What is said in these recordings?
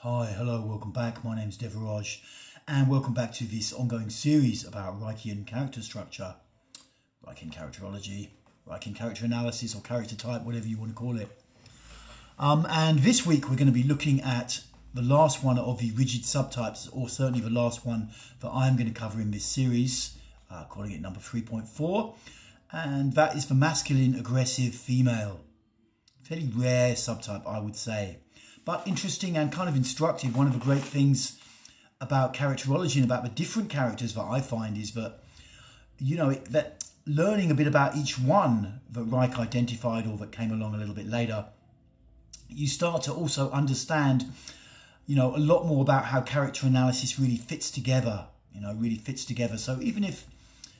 Hi, hello, welcome back. My name is Devaraj, and welcome back to this ongoing series about Reichian character structure, Reichian characterology, Reichian character analysis, or character type, whatever you want to call it. Um, and this week we're going to be looking at the last one of the rigid subtypes, or certainly the last one that I'm going to cover in this series, uh, calling it number 3.4, and that is the masculine aggressive female. Fairly rare subtype, I would say but interesting and kind of instructive. One of the great things about characterology and about the different characters that I find is that, you know, that learning a bit about each one that Reich identified or that came along a little bit later, you start to also understand, you know, a lot more about how character analysis really fits together, you know, really fits together. So even if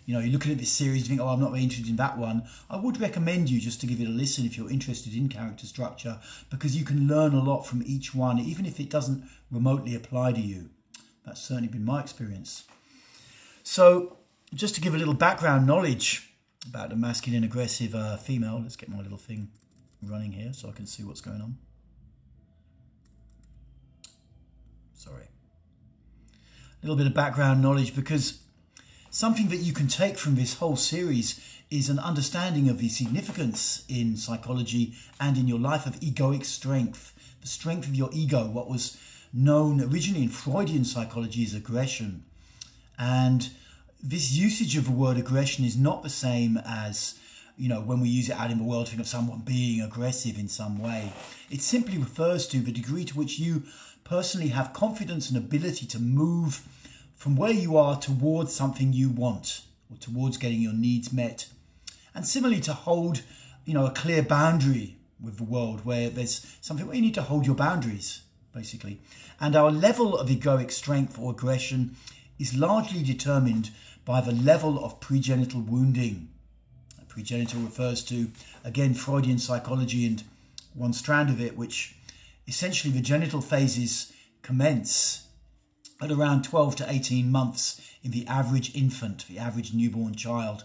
you know, you're looking at this series, you think, oh, I'm not very interested in that one. I would recommend you just to give it a listen if you're interested in character structure, because you can learn a lot from each one, even if it doesn't remotely apply to you. That's certainly been my experience. So, just to give a little background knowledge about the masculine aggressive uh, female, let's get my little thing running here so I can see what's going on. Sorry. A little bit of background knowledge because Something that you can take from this whole series is an understanding of the significance in psychology and in your life of egoic strength, the strength of your ego, what was known originally in Freudian psychology as aggression. And this usage of the word aggression is not the same as you know, when we use it out in the world, think of someone being aggressive in some way. It simply refers to the degree to which you personally have confidence and ability to move from where you are towards something you want or towards getting your needs met. And similarly, to hold, you know, a clear boundary with the world where there's something where you need to hold your boundaries, basically. And our level of egoic strength or aggression is largely determined by the level of pregenital wounding. Pregenital refers to, again, Freudian psychology and one strand of it, which essentially the genital phases commence at around 12 to 18 months in the average infant, the average newborn child.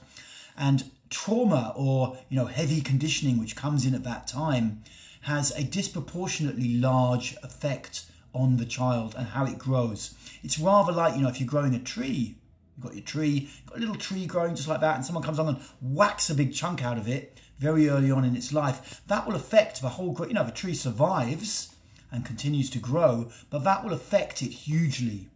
And trauma or you know heavy conditioning which comes in at that time has a disproportionately large effect on the child and how it grows. It's rather like, you know, if you're growing a tree, you've got your tree, you've got a little tree growing just like that, and someone comes along and whacks a big chunk out of it very early on in its life, that will affect the whole, you know, the tree survives, and continues to grow, but that will affect it hugely.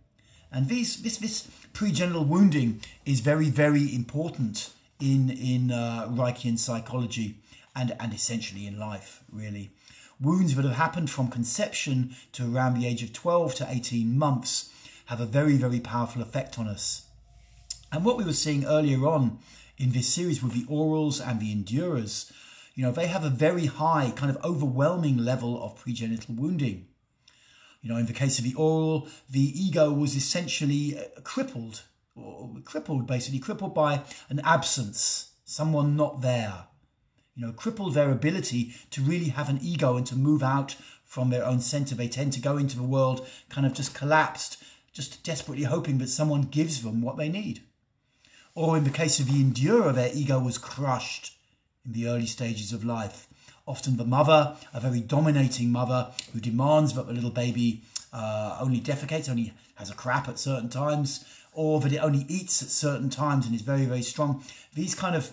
And these, this, this pregenital wounding is very, very important in, in uh, Reichian psychology and, and essentially in life, really. Wounds that have happened from conception to around the age of 12 to 18 months have a very, very powerful effect on us. And what we were seeing earlier on in this series with the orals and the endurers you know, they have a very high, kind of overwhelming level of pregenital wounding. You know, in the case of the oral, the ego was essentially uh, crippled, or crippled basically, crippled by an absence, someone not there. You know, crippled their ability to really have an ego and to move out from their own center. They tend to go into the world kind of just collapsed, just desperately hoping that someone gives them what they need. Or in the case of the endurer, their ego was crushed in the early stages of life. Often the mother, a very dominating mother who demands that the little baby uh, only defecates, only has a crap at certain times, or that it only eats at certain times and is very, very strong. These kind of,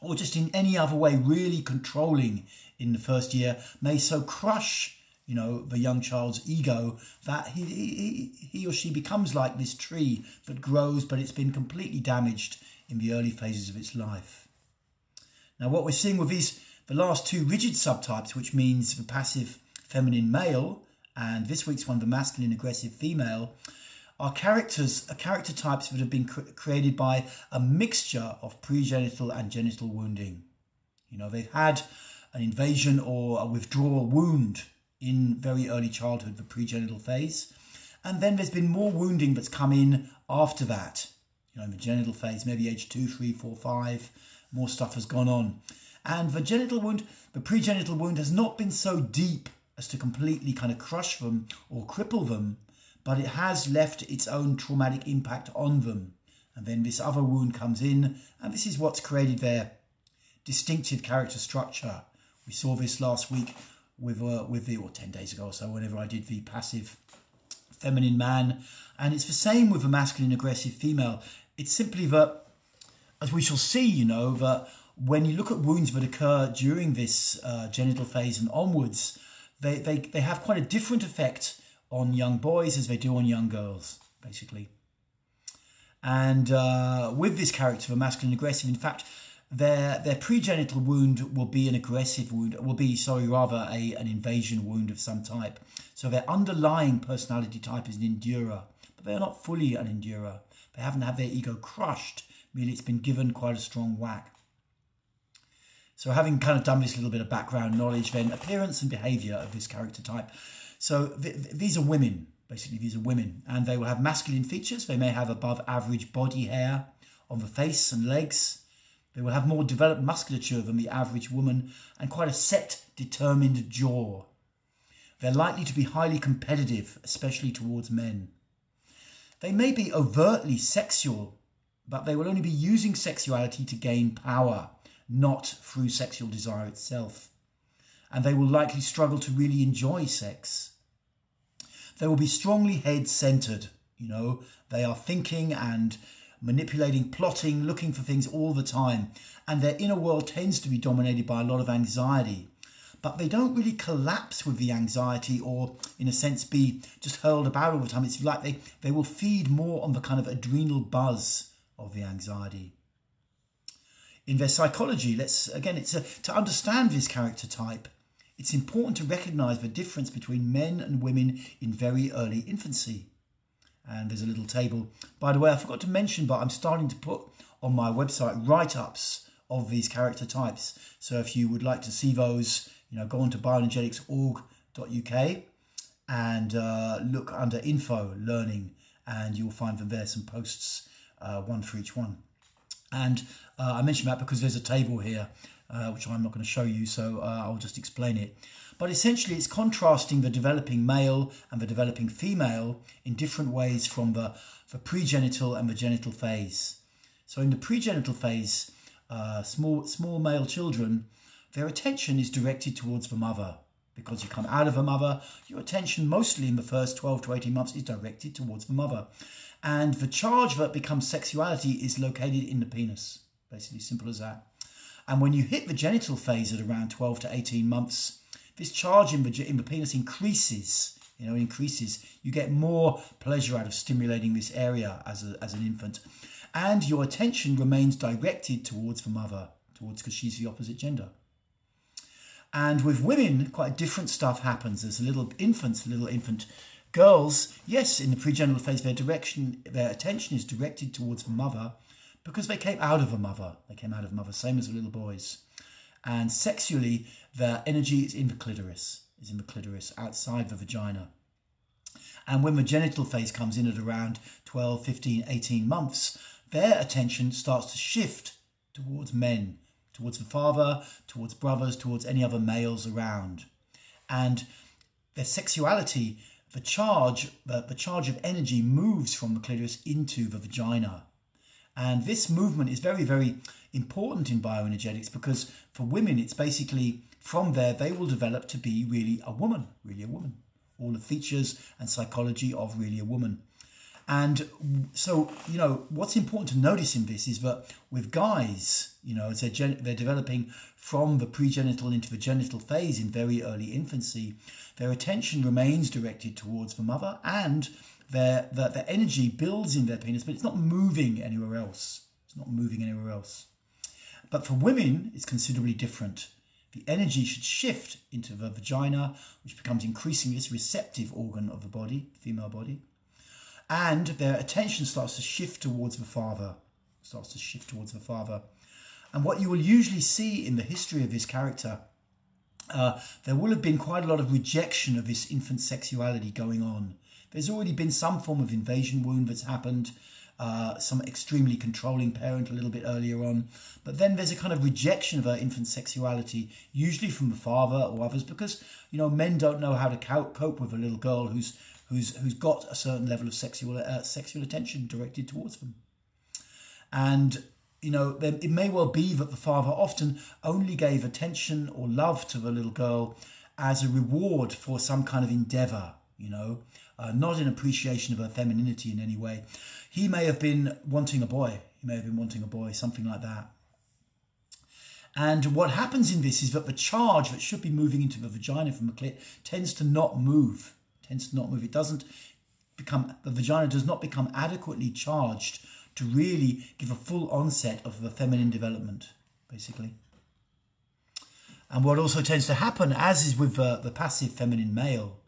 or just in any other way, really controlling in the first year may so crush, you know, the young child's ego that he, he, he or she becomes like this tree that grows, but it's been completely damaged in the early phases of its life. Now, what we're seeing with these, the last two rigid subtypes, which means the passive feminine male, and this week's one, the masculine aggressive female, are characters, are character types that have been cr created by a mixture of pregenital and genital wounding. You know, they've had an invasion or a withdrawal wound in very early childhood, the pregenital phase. And then there's been more wounding that's come in after that, you know, in the genital phase, maybe age two, three, four, five, more stuff has gone on. And the genital wound, the pregenital wound has not been so deep as to completely kind of crush them or cripple them, but it has left its own traumatic impact on them. And then this other wound comes in, and this is what's created their distinctive character structure. We saw this last week with uh, with the or ten days ago or so, whenever I did the passive feminine man, and it's the same with the masculine aggressive female. It's simply that, as we shall see, you know that when you look at wounds that occur during this uh, genital phase and onwards, they, they they have quite a different effect on young boys as they do on young girls, basically. And uh, with this character, the masculine aggressive, in fact, their their pregenital wound will be an aggressive wound, will be sorry rather a an invasion wound of some type. So their underlying personality type is an endurer, but they are not fully an endurer. They haven't had their ego crushed. Merely, it's been given quite a strong whack. So, having kind of done this little bit of background knowledge, then appearance and behaviour of this character type. So, th- th- these are women Basically, these are women, and they will have masculine features. They may have above average body hair on the face and legs. They will have more developed musculature than the average woman and quite a set, determined jaw. They're likely to be highly competitive, especially towards men. They may be overtly sexual, but they will only be using sexuality to gain power, not through sexual desire itself. And they will likely struggle to really enjoy sex. They will be strongly head centered. You know, they are thinking and manipulating, plotting, looking for things all the time. And their inner world tends to be dominated by a lot of anxiety. But they don't really collapse with the anxiety or, in a sense, be just hurled about all the time. It's like they, they will feed more on the kind of adrenal buzz of the anxiety. In their psychology, let's again, it's a, to understand this character type it's important to recognize the difference between men and women in very early infancy. And there's a little table. By the way, I forgot to mention, but I'm starting to put on my website write ups of these character types. So if you would like to see those, you know, go on to bioenergetics.org.uk and uh, look under info learning, and you'll find them there, some posts, uh, one for each one. And uh, I mention that because there's a table here uh, which I'm not going to show you, so uh, I'll just explain it. But essentially, it's contrasting the developing male and the developing female in different ways from the, the pregenital and the genital phase. So, in the pregenital phase, uh, small, small male children, their attention is directed towards the mother. Because you come out of a mother, your attention, mostly in the first 12 to 18 months, is directed towards the mother. And the charge that becomes sexuality is located in the penis. Basically, simple as that. And when you hit the genital phase at around 12 to 18 months, this charge in the, in the penis increases. You know, increases. You get more pleasure out of stimulating this area as, a, as an infant. And your attention remains directed towards the mother, towards because she's the opposite gender. And with women, quite different stuff happens. There's little infants, little infant girls. Yes, in the pregenital phase, their direction, their attention is directed towards the mother, because they came out of a mother. They came out of mother, same as the little boys. And sexually, their energy is in the clitoris, is in the clitoris, outside the vagina. And when the genital phase comes in at around 12, 15, 18 months, their attention starts to shift towards men, towards the father, towards brothers, towards any other males around. And their sexuality, the charge, the, the charge of energy moves from the clitoris into the vagina. And this movement is very, very important in bioenergetics because for women, it's basically from there they will develop to be really a woman, really a woman. All the features and psychology of really a woman. And so, you know, what's important to notice in this is that with guys, you know, as they're, gen- they're developing from the pregenital into the genital phase in very early infancy, their attention remains directed towards the mother and their, their, their energy builds in their penis, but it's not moving anywhere else. It's not moving anywhere else. But for women, it's considerably different. The energy should shift into the vagina, which becomes increasingly this receptive organ of the body, female body. And their attention starts to shift towards the father, starts to shift towards the father. And what you will usually see in the history of this character, uh, there will have been quite a lot of rejection of this infant sexuality going on. There's already been some form of invasion wound that's happened, uh, some extremely controlling parent a little bit earlier on. But then there's a kind of rejection of her infant sexuality, usually from the father or others, because you know men don't know how to cope with a little girl who's who's who's got a certain level of sexual uh, sexual attention directed towards them. And you know, it may well be that the father often only gave attention or love to the little girl as a reward for some kind of endeavor, you know, uh, not in appreciation of her femininity in any way. He may have been wanting a boy. He may have been wanting a boy, something like that. And what happens in this is that the charge that should be moving into the vagina from the clit tends to not move. Tends to not move. It doesn't become the vagina does not become adequately charged to really give a full onset of the feminine development, basically. And what also tends to happen, as is with uh, the passive feminine male,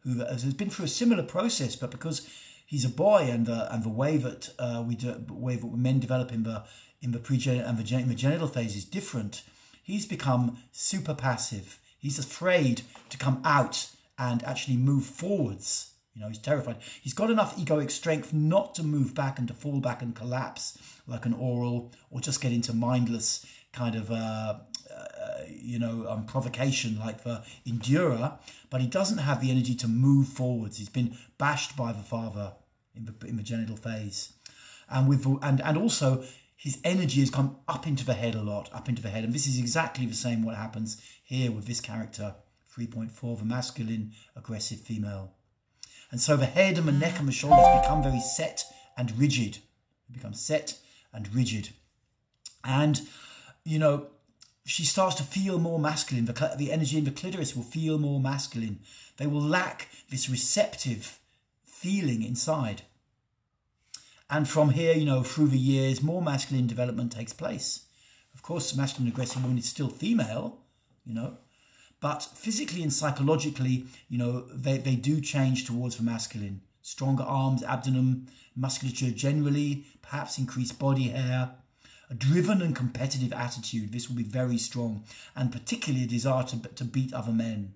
who has been through a similar process, but because he's a boy and the and the way that uh, we do, way that men develop in the in the pre and the, in the genital phase is different. He's become super passive. He's afraid to come out and actually move forwards. You know, he's terrified. He's got enough egoic strength not to move back and to fall back and collapse like an oral or just get into mindless kind of, uh, uh, you know, um, provocation like the endurer. But he doesn't have the energy to move forwards. He's been bashed by the father in the, in the genital phase. And, with, and, and also, his energy has come up into the head a lot, up into the head. And this is exactly the same what happens here with this character, 3.4, the masculine aggressive female. And so the head and the neck and the shoulders become very set and rigid. Become set and rigid. And, you know, she starts to feel more masculine. The, the energy in the clitoris will feel more masculine. They will lack this receptive feeling inside. And from here, you know, through the years, more masculine development takes place. Of course, masculine aggressive woman is still female, you know, but physically and psychologically, you know, they, they do change towards the masculine. Stronger arms, abdomen, musculature generally, perhaps increased body hair, a driven and competitive attitude. This will be very strong, and particularly a desire to, to beat other men.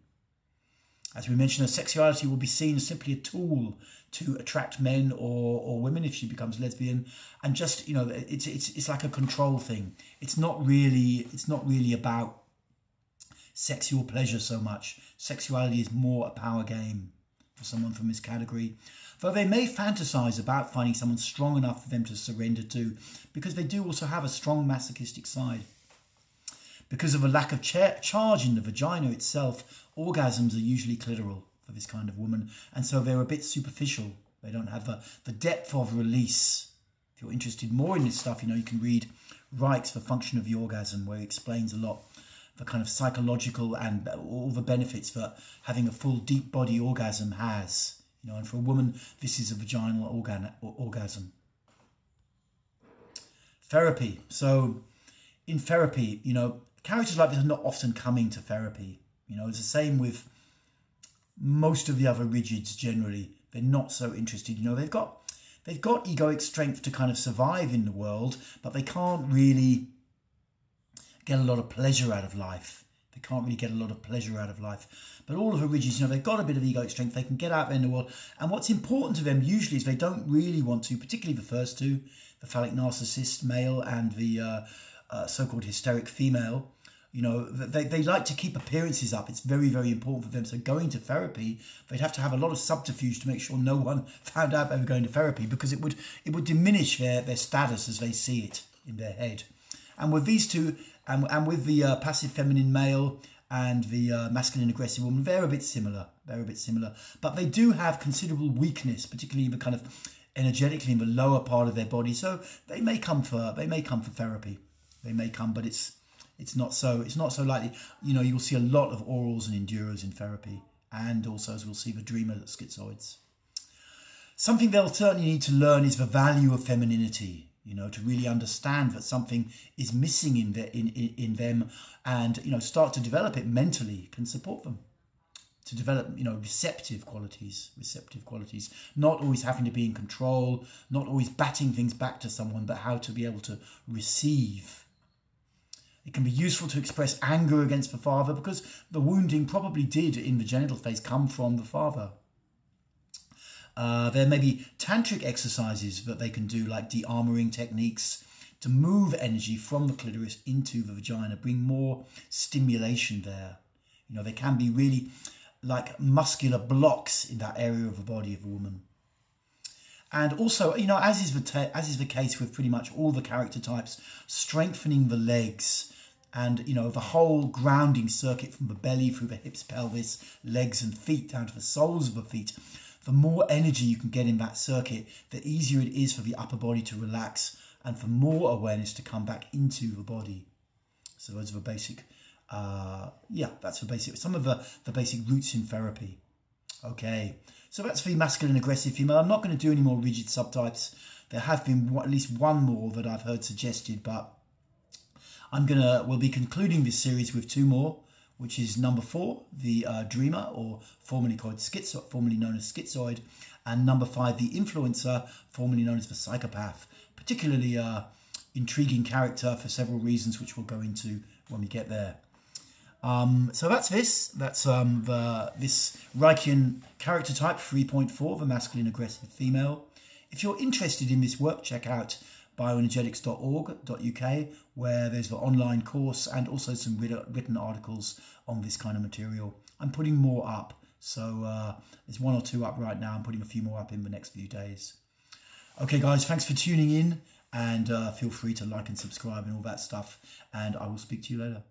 As we mentioned, her sexuality will be seen as simply a tool to attract men or, or women if she becomes lesbian, and just you know, it's it's it's like a control thing. It's not really it's not really about sexual pleasure so much. Sexuality is more a power game for someone from this category. Though they may fantasize about finding someone strong enough for them to surrender to, because they do also have a strong masochistic side. Because of a lack of cha- charge in the vagina itself, orgasms are usually clitoral for this kind of woman, and so they're a bit superficial. They don't have the, the depth of release. If you're interested more in this stuff, you know, you can read Reich's The Function of the Orgasm, where he explains a lot the kind of psychological and all the benefits that having a full deep body orgasm has. You know, and for a woman, this is a vaginal organ orgasm. Therapy. So, in therapy, you know, characters like this are not often coming to therapy. You know, it's the same with most of the other rigids generally. They're not so interested. You know, they've got they've got egoic strength to kind of survive in the world, but they can't really get a lot of pleasure out of life. They can't really get a lot of pleasure out of life. But all of the rigids, you know, they've got a bit of egoic strength. They can get out there in the world. And what's important to them usually is they don't really want to, particularly the first two, the phallic narcissist male and the uh, uh, so-called hysteric female. You know, they, they like to keep appearances up. It's very, very important for them. So going to therapy, they'd have to have a lot of subterfuge to make sure no one found out they were going to therapy because it would it would diminish their, their status as they see it in their head. And with these two, and, and with the uh, passive feminine male and the uh, masculine aggressive woman, they're a bit similar. They're a bit similar, but they do have considerable weakness, particularly in the kind of energetically in the lower part of their body. So they may come for they may come for therapy. They may come, but it's it's not so it's not so likely. You know, you'll see a lot of orals and endurers in therapy, and also as we'll see the dreamer schizoids. Something they'll certainly need to learn is the value of femininity you know, to really understand that something is missing in, in, in, in them and, you know, start to develop it mentally can support them to develop, you know, receptive qualities, receptive qualities, not always having to be in control, not always batting things back to someone, but how to be able to receive. It can be useful to express anger against the father because the wounding probably did in the genital phase come from the father. Uh, there may be tantric exercises that they can do, like de-armoring techniques, to move energy from the clitoris into the vagina, bring more stimulation there. You know, there can be really like muscular blocks in that area of the body of a woman. And also, you know, as is the as is the case with pretty much all the character types, strengthening the legs, and you know the whole grounding circuit from the belly through the hips pelvis legs and feet down to the soles of the feet the more energy you can get in that circuit the easier it is for the upper body to relax and for more awareness to come back into the body. So those are the basic uh, yeah that's the basic some of the, the basic roots in therapy. Okay so that's the masculine aggressive female. I'm not going to do any more rigid subtypes. There have been at least one more that i've heard suggested but I'm gonna we'll be concluding this series with two more, which is number four, the uh, dreamer, or formerly called schizo, formerly known as schizoid, and number five, the influencer, formerly known as the psychopath. Particularly uh, intriguing character for several reasons, which we'll go into when we get there. Um, so that's this. That's um, the this Reichian character type 3.4, the masculine aggressive female. If you're interested in this work, check out bioenergetics.org.uk, where there's the online course and also some written articles on this kind of material. I'm putting more up, so uh, there's one or two up right now. I'm putting a few more up in the next few days. Okay, guys, thanks for tuning in, and uh, feel free to like and subscribe and all that stuff, and I will speak to you later.